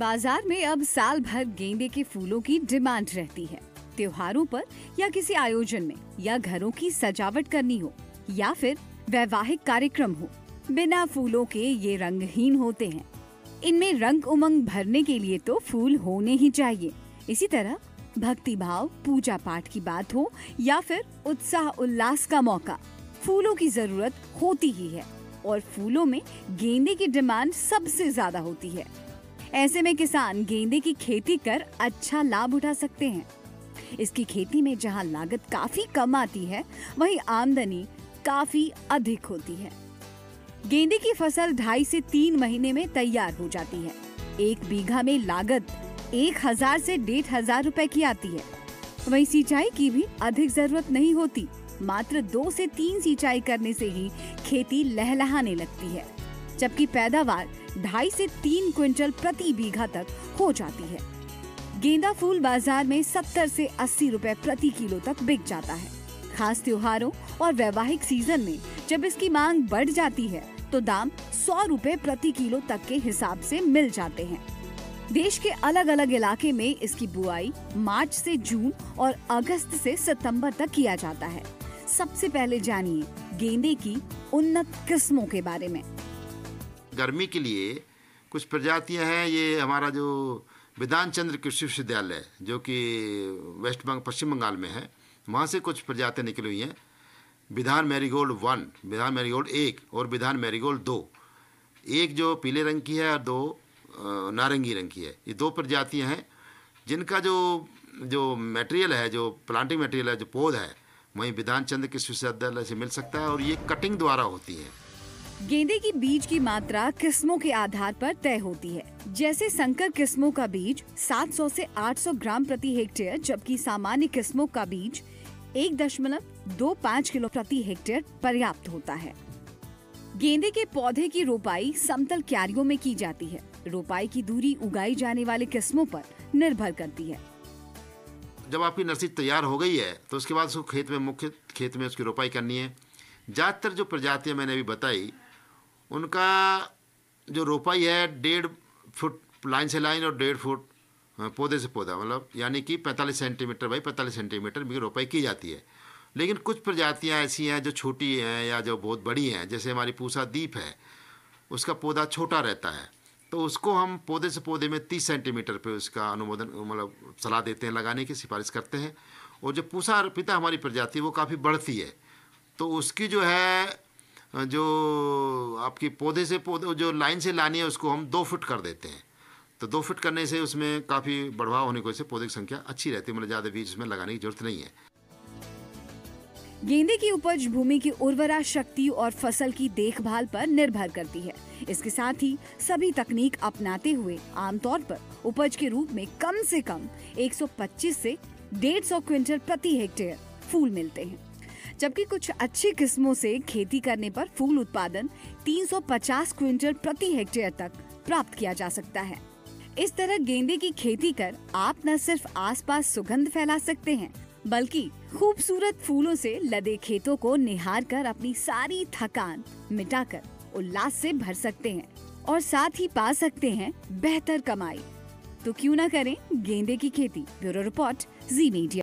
बाज़ार में अब साल भर गेंदे के फूलों की डिमांड रहती है। त्योहारों पर या किसी आयोजन में या घरों की सजावट करनी हो या फिर वैवाहिक कार्यक्रम हो, बिना फूलों के ये रंगहीन होते हैं। इनमें रंग उमंग भरने के लिए तो फूल होने ही चाहिए। इसी तरह भक्ति भाव, पूजा पाठ की बात हो या फिर उत्साह उल्लास का मौका, फूलों की ज़रूरत होती ही है और फूलों में गेंदे की डिमांड सबसे ज़्यादा होती है। ऐसे में किसान गेंदे की खेती कर अच्छा लाभ उठा सकते हैं। इसकी खेती में जहाँ लागत काफ़ी कम आती है, वहीं आमदनी काफ़ी अधिक होती है। गेंदे की फ़सल ढाई से तीन महीने में तैयार हो जाती है। एक बीघा में लागत एक हज़ार से डेढ़ हज़ार रूपए की आती है। वहीं सिंचाई की भी अधिक ज़रूरत नहीं होती, मात्र दो से तीन सिंचाई करने से ही खेती लहलहाने लगती है। जबकि पैदावार ढाई से तीन क्विंटल प्रति बीघा तक हो जाती है। गेंदा फूल बाज़ार में 70 से 80 रुपए प्रति किलो तक बिक जाता है। खास त्योहारों और वैवाहिक सीज़न में जब इसकी मांग बढ़ जाती है तो दाम सौ रुपए प्रति किलो तक के हिसाब से मिल जाते हैं। देश के अलग अलग इलाके में इसकी बुआई मार्च से जून और अगस्त से सितंबर तक किया जाता है। सबसे पहले जानिए गेंदे की उन्नत किस्मों के बारे में। गर्मी के लिए कुछ प्रजातियाँ हैं, ये हमारा जो विधान चंद्र कृषि विश्वविद्यालय, जो कि वेस्ट बंग, पश्चिम बंगाल में है, वहाँ से कुछ प्रजातियाँ निकली हुई हैं। विधान मैरीगोल्ड वन, विधान मैरीगोल्ड एक और विधान मैरीगोल्ड दो। एक जो पीले रंग की है और दो नारंगी रंग की है। ये दो प्रजातियाँ हैं, जिनका जो जो मटेरियल है, जो प्लांटिंग मटेरियल है, जो पौध है, वहीं विधान चंद्र कृषि विश्वविद्यालय से मिल सकता है और ये कटिंग द्वारा होती है। गेंदे की बीज की मात्रा किस्मों के आधार पर तय होती है। जैसे संकर किस्मों का बीज 700 से 800 ग्राम प्रति हेक्टेयर, जबकि सामान्य किस्मों का बीज एक दशमलव दो पाँच किलो प्रति हेक्टेयर पर्याप्त होता है। गेंदे के पौधे की रोपाई समतल क्यारियों में की जाती है। रोपाई की दूरी उगाई जाने वाले किस्मों पर निर्भर करती है। जब आपकी नर्सरी तैयार हो गई है तो उसके बाद उसको खेत में, मुख्य खेत में उसकी रोपाई करनी है। ज़्यादातर जो प्रजातियाँ मैंने अभी बताई उनका जो रोपाई है, डेढ़ फुट लाइन से लाइन और डेढ़ फुट पौधे से पौधा मतलब यानी कि 45 सेंटीमीटर बाई 45 सेंटीमीटर की रोपाई की जाती है। लेकिन कुछ प्रजातियाँ ऐसी हैं जो छोटी हैं या जो बहुत बड़ी हैं, जैसे हमारी पूसा दीप है, उसका पौधा छोटा रहता है। तो उसको हम पौधे से पौधे में 30 सेंटीमीटर पे उसका अनुमोदन मतलब सलाह देते हैं, लगाने की सिफारिश करते हैं। और जो पूसा अर्पिता हमारी प्रजाति, वो काफ़ी बढ़ती है। तो उसकी जो है जो आपकी पौधे से पौधे, जो लाइन से लानी है, उसको हम दो फुट कर देते हैं। तो दो फुट करने से उसमें काफ़ी बढ़ाव होने की से पौधे की संख्या अच्छी रहती है मतलब ज़्यादा बीज उसमें लगाने की ज़रूरत नहीं है। गेंदे की उपज भूमि की उर्वरा शक्ति और फ़सल की देखभाल पर निर्भर करती है। इसके साथ ही सभी तकनीक अपनाते हुए आमतौर पर उपज के रूप में कम से कम 125 से 150 क्विंटल प्रति हेक्टेयर फूल मिलते हैं। जबकि कुछ अच्छी किस्मों से खेती करने पर फूल उत्पादन 350 क्विंटल प्रति हेक्टेयर तक प्राप्त किया जा सकता है। इस तरह गेंदे की खेती कर आप न सिर्फ़ आसपास सुगंध फैला सकते हैं, बल्कि खूबसूरत फूलों से लदे खेतों को निहार कर अपनी सारी थकान मिटाकर उल्लास से भर सकते हैं और साथ ही पा सकते हैं बेहतर कमाई। तो क्यों ना करें गेंदे की खेती? Bureau report, Zee Media.